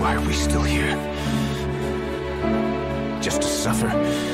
Why are we still here? Just to suffer?